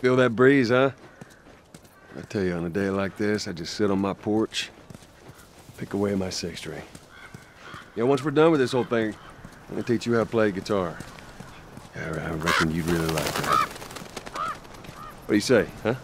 Feel that breeze, huh? I tell you, on a day like this, I just sit on my porch, pick away my six string. Yeah, once we're done with this whole thing, I'm gonna teach you how to play guitar. Yeah, I reckon you'd really like that. What do you say, huh?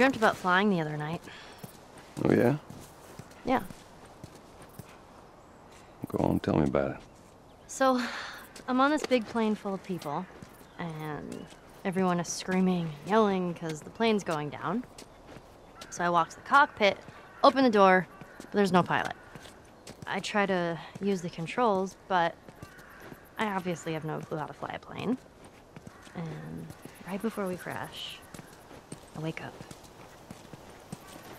Dreamt about flying the other night. Oh, yeah? Yeah. Go on, tell me about it. So, I'm on this big plane full of people, and everyone is screaming, yelling because the plane's going down. So I walk to the cockpit, open the door, but there's no pilot. I try to use the controls, but I obviously have no clue how to fly a plane. And right before we crash, I wake up.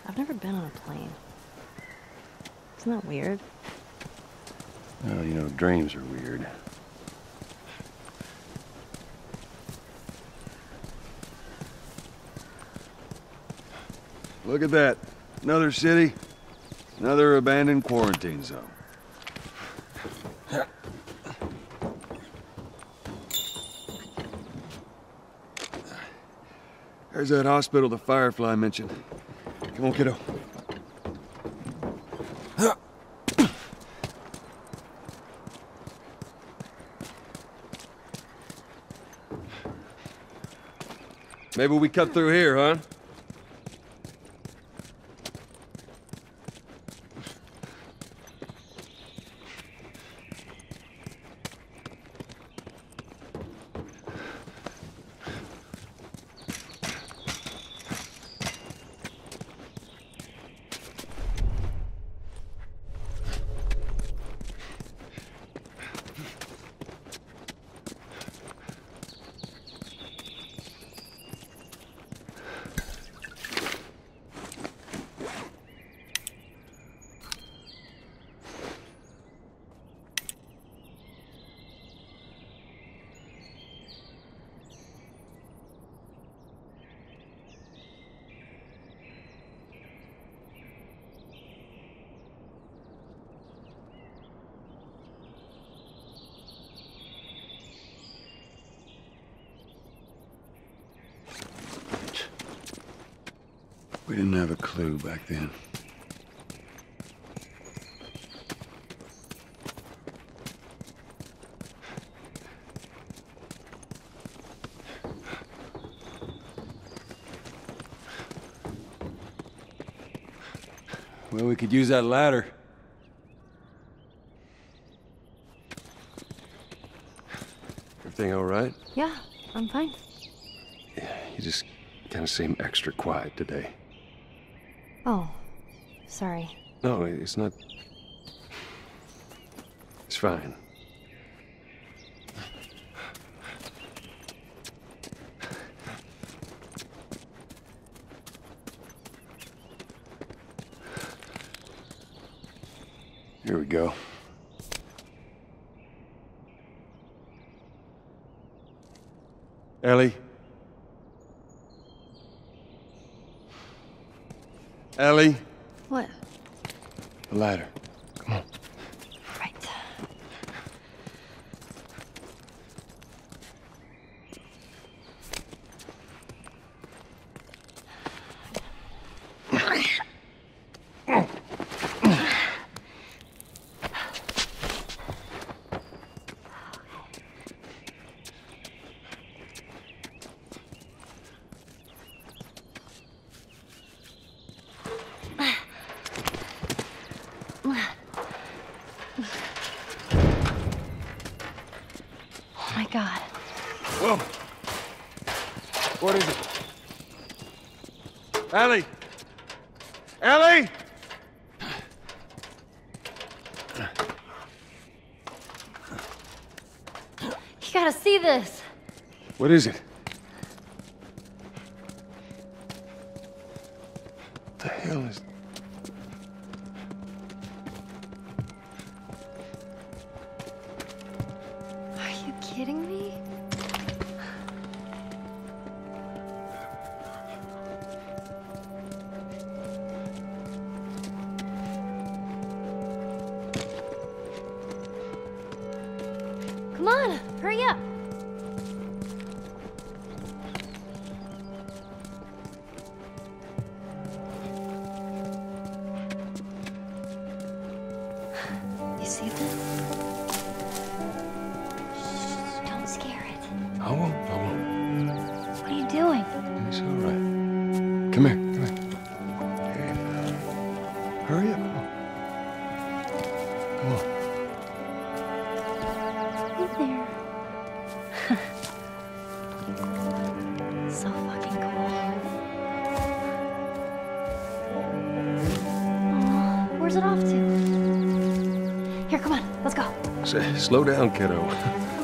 I've never been on a plane. Isn't that weird? Well, you know, dreams are weird. Look at that. Another city, another abandoned quarantine zone. There's that hospital the Firefly mentioned. Come on, kiddo. Maybe we cut through here, huh? We didn't have a clue back then. Well, we could use that ladder. Everything all right? Yeah, I'm fine. You just kind of seem extra quiet today. Oh, sorry. No, it's not. It's fine. Here we go. Ellie? Ellie? What? The ladder. Come on. Right. Oh my god. Whoa. What is it? Ellie! Ellie! You gotta see this. What is it? Here, come on, let's go. Say, slow down, kiddo.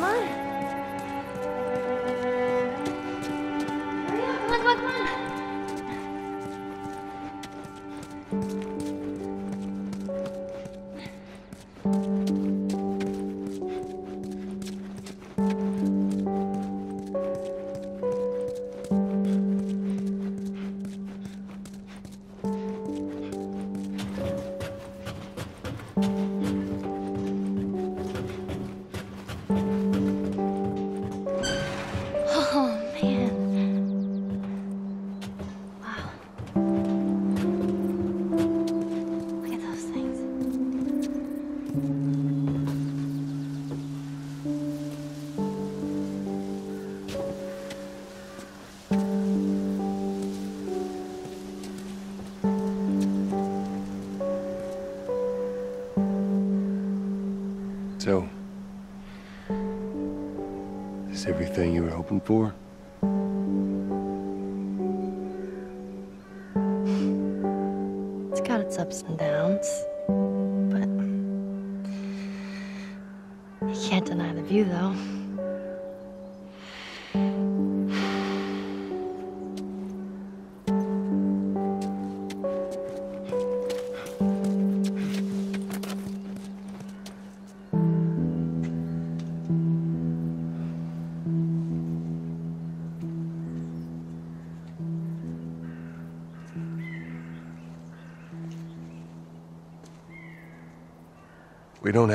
is everything you were hoping for? It's got its ups and downs, but you can't deny the view, though.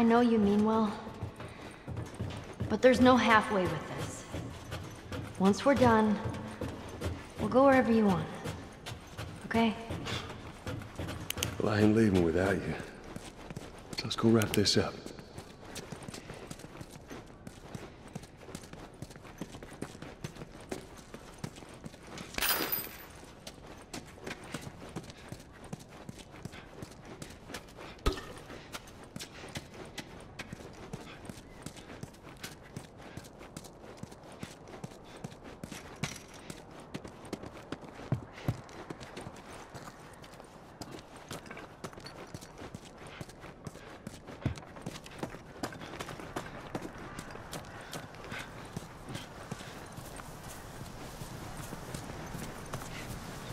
I know you mean well, but there's no halfway with this. Once we're done, we'll go wherever you want. Okay? Well, I ain't leaving without you. Let's go wrap this up.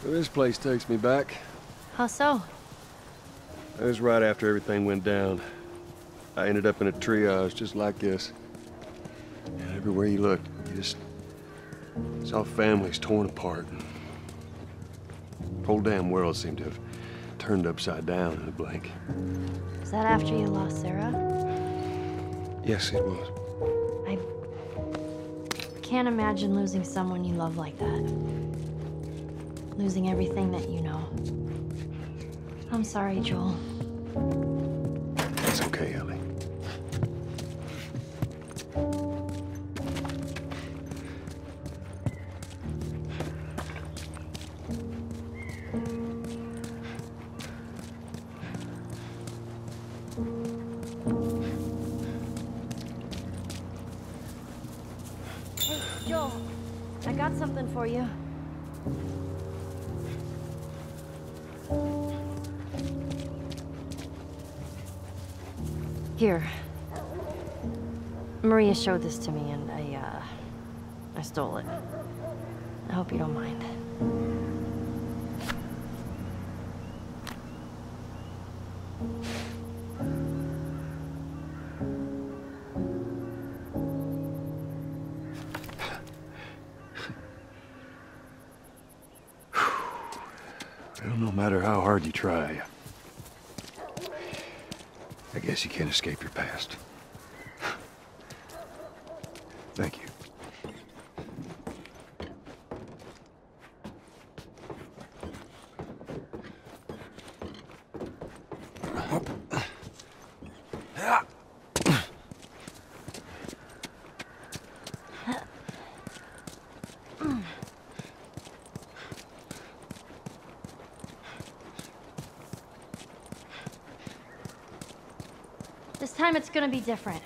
So this place takes me back. How so? It was right after everything went down. I ended up in a triage just like this. And everywhere you looked, you just saw families torn apart. The whole damn world seemed to have turned upside down in a blink. Was that after you lost Sarah? Yes, it was. I can't imagine losing someone you love like that. Losing everything that you know. I'm sorry, Joel. It's okay, Ellie. Hey, Joel. I got something for you. Here. Maria showed this to me and I, uh, I stole it. I hope you don't mind. Escape your past. Thank you. This time it's gonna be different.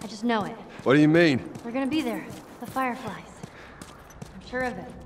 I just know it. What do you mean? They're gonna be there. The Fireflies. I'm sure of it.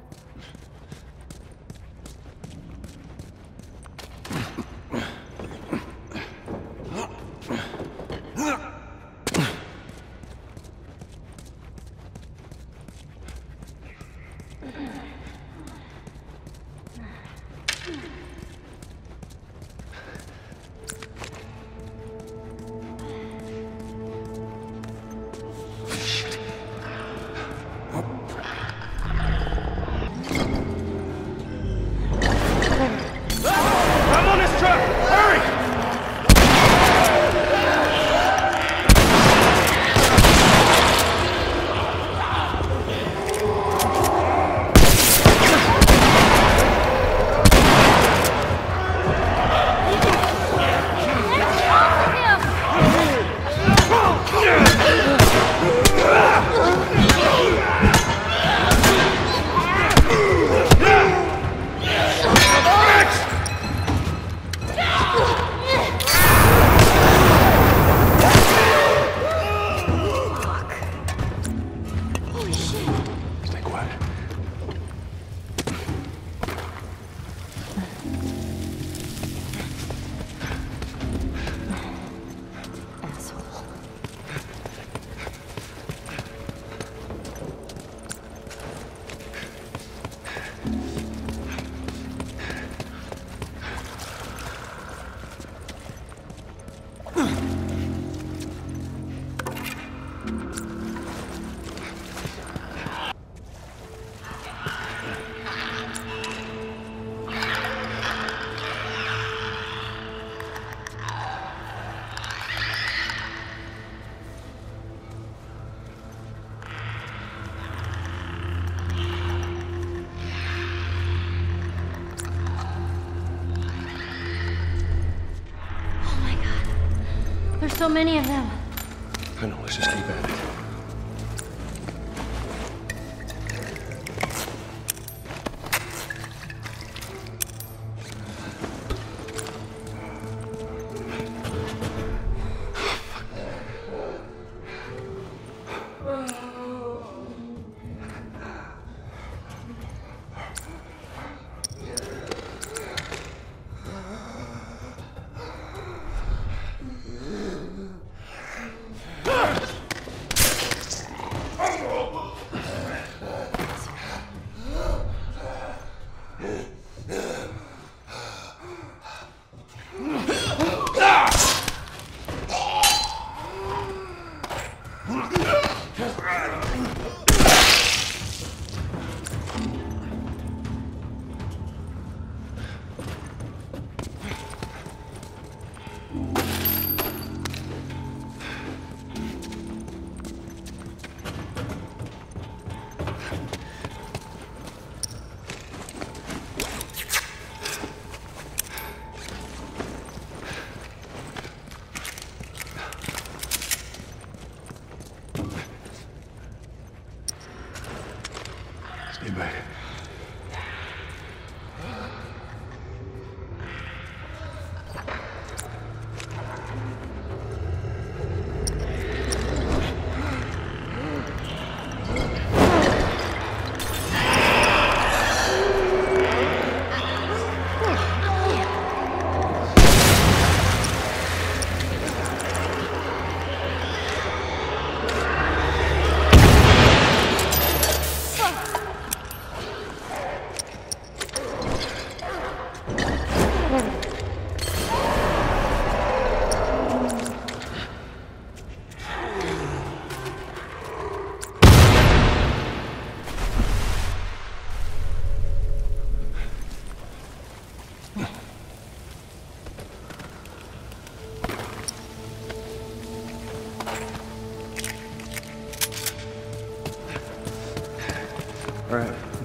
So many of them.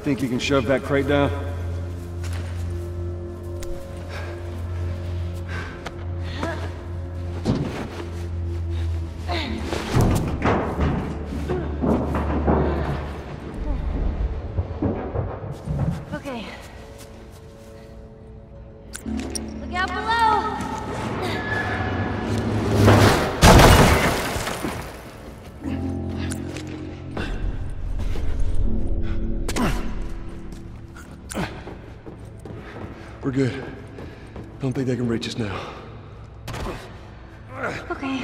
Think you can shove that crate down? We're good. Don't think they can reach us now. Okay.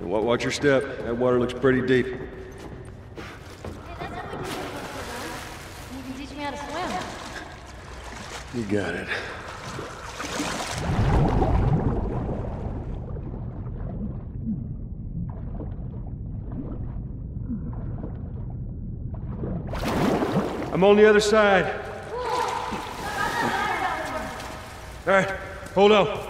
And wa- watch your step. That water looks pretty deep. Hey, that's what we do. You can teach me how to swim. You got it. I'm on the other side. All right, hold on.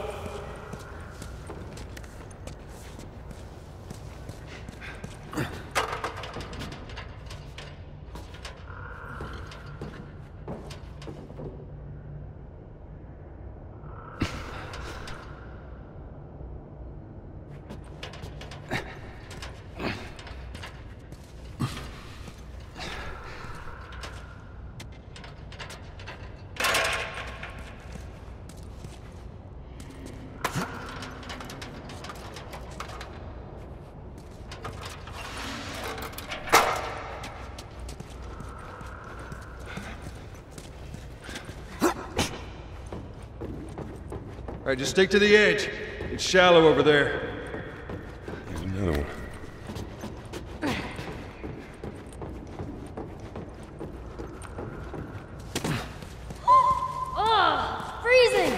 All right, just stick to the edge. It's shallow over there. There's another one. Oh, freezing!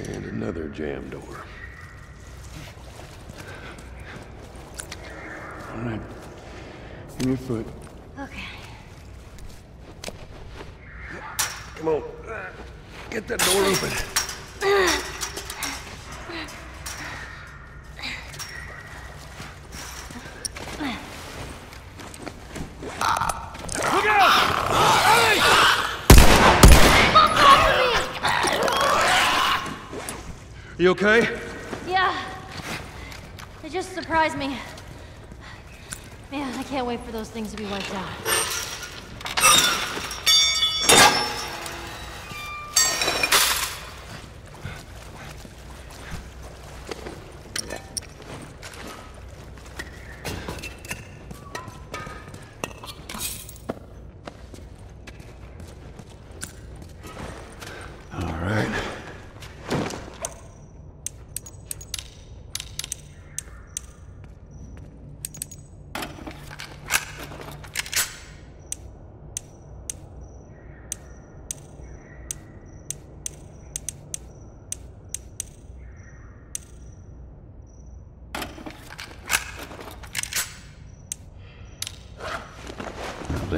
And another jam door. All right. Give me your foot. Okay. Come on. Get that door open. Look out! You okay? Yeah. It just surprised me. Man, I can't wait for those things to be wiped out.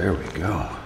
There we go.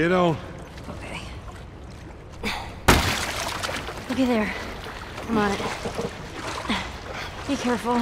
Get on. Okay. Okay, there. I'm on it. Be careful.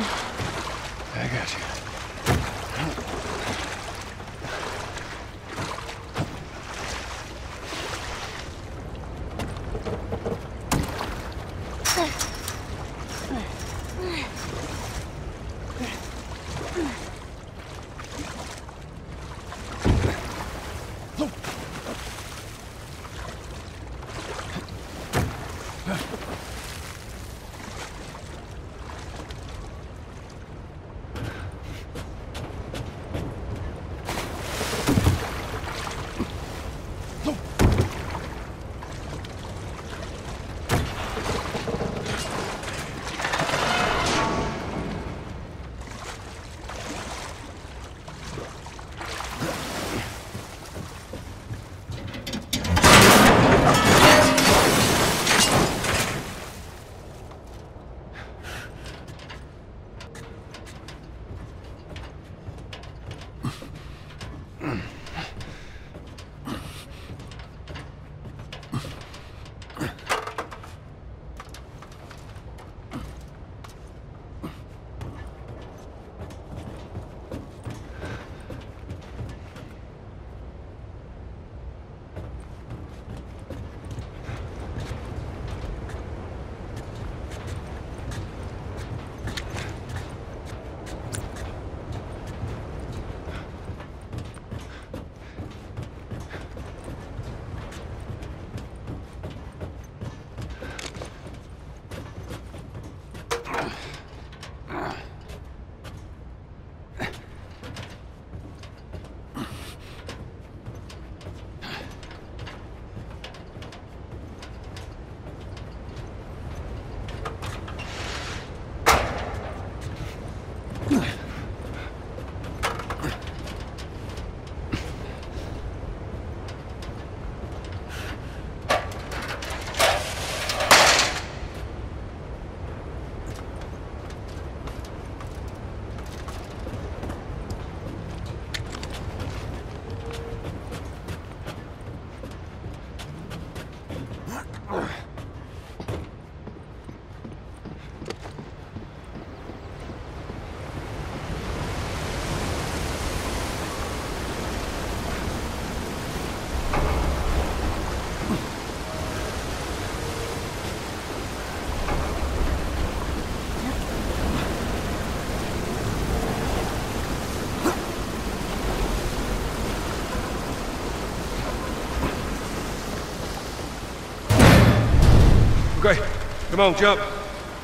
Come on, jump.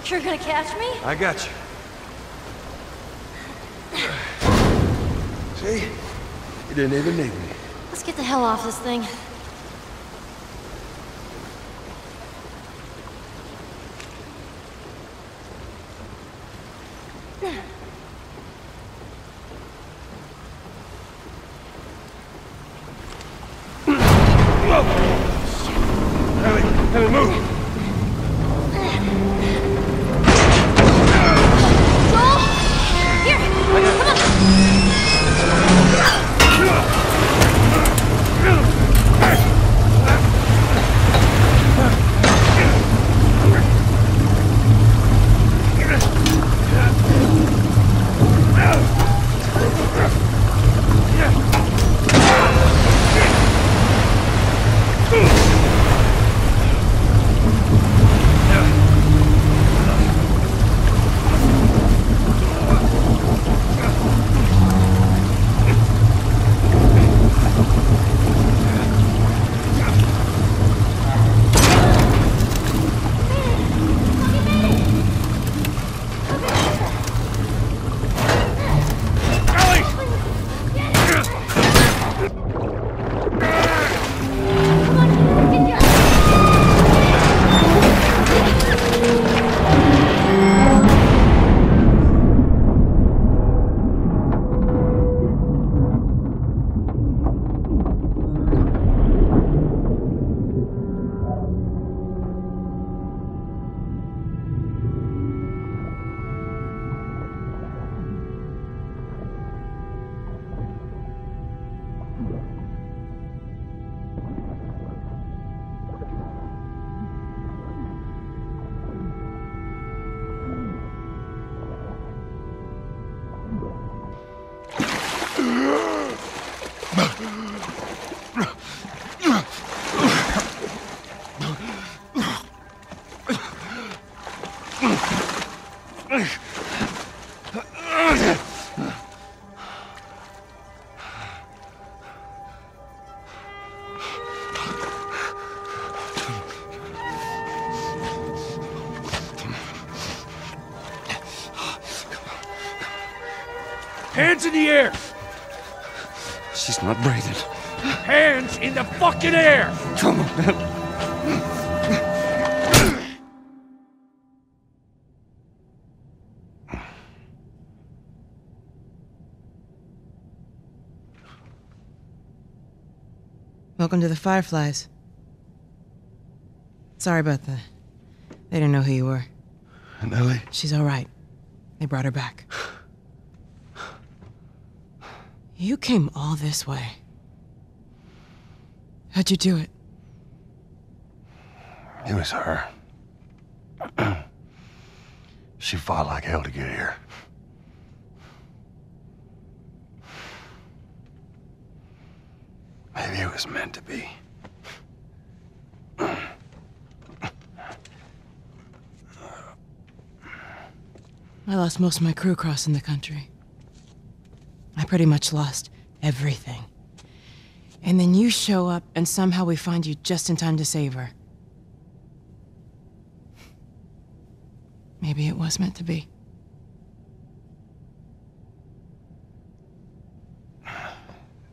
You're gonna catch me? I got you. See? You didn't even need me. Let's get the hell off this thing. The air! She's not breathing. Hands in the fucking air! Come on. Welcome to the Fireflies. Sorry about that. They didn't know who you were. And Ellie? She's all right. They brought her back. You came all this way. How'd you do it? It was her. she fought like hell to get here. Maybe it was meant to be. I lost most of my crew crossing the country. I pretty much lost everything. And then you show up, and somehow we find you just in time to save her. Maybe it was meant to be.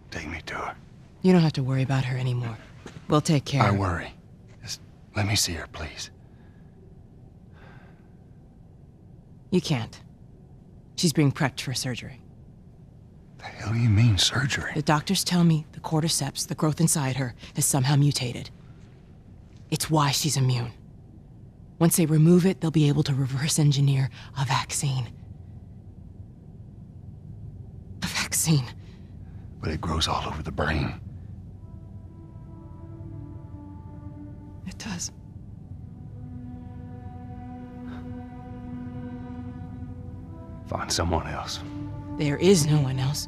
Take me to her. You don't have to worry about her anymore. We'll take care. I of her. worry. Just let me see her, please. You can't. She's being prepped for surgery. The hell do you mean surgery? The doctors tell me the cordyceps, the growth inside her, has somehow mutated. It's why she's immune. Once they remove it, they'll be able to reverse engineer a vaccine. A vaccine. But it grows all over the brain. It does. Find someone else. There is no one else.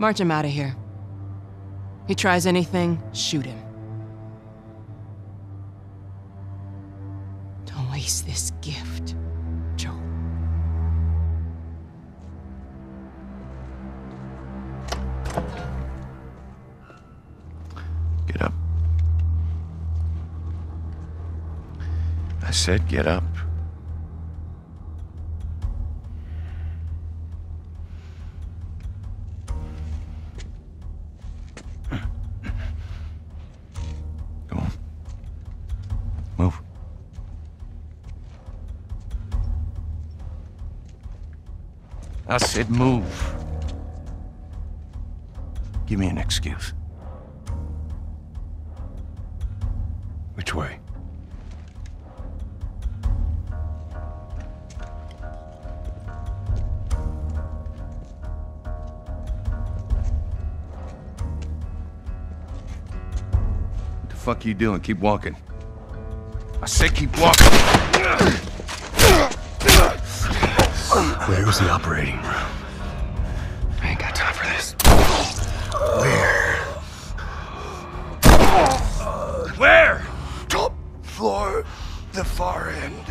March him out of here. He tries anything, shoot him. Don't waste this gift, Joel. Get up. I said get up. I said move. Give me an excuse. Which way? What the fuck are you doing? Keep walking. I said keep walking. Where was the operating room? I ain't got time for this. Where? Where? Top floor, the far end.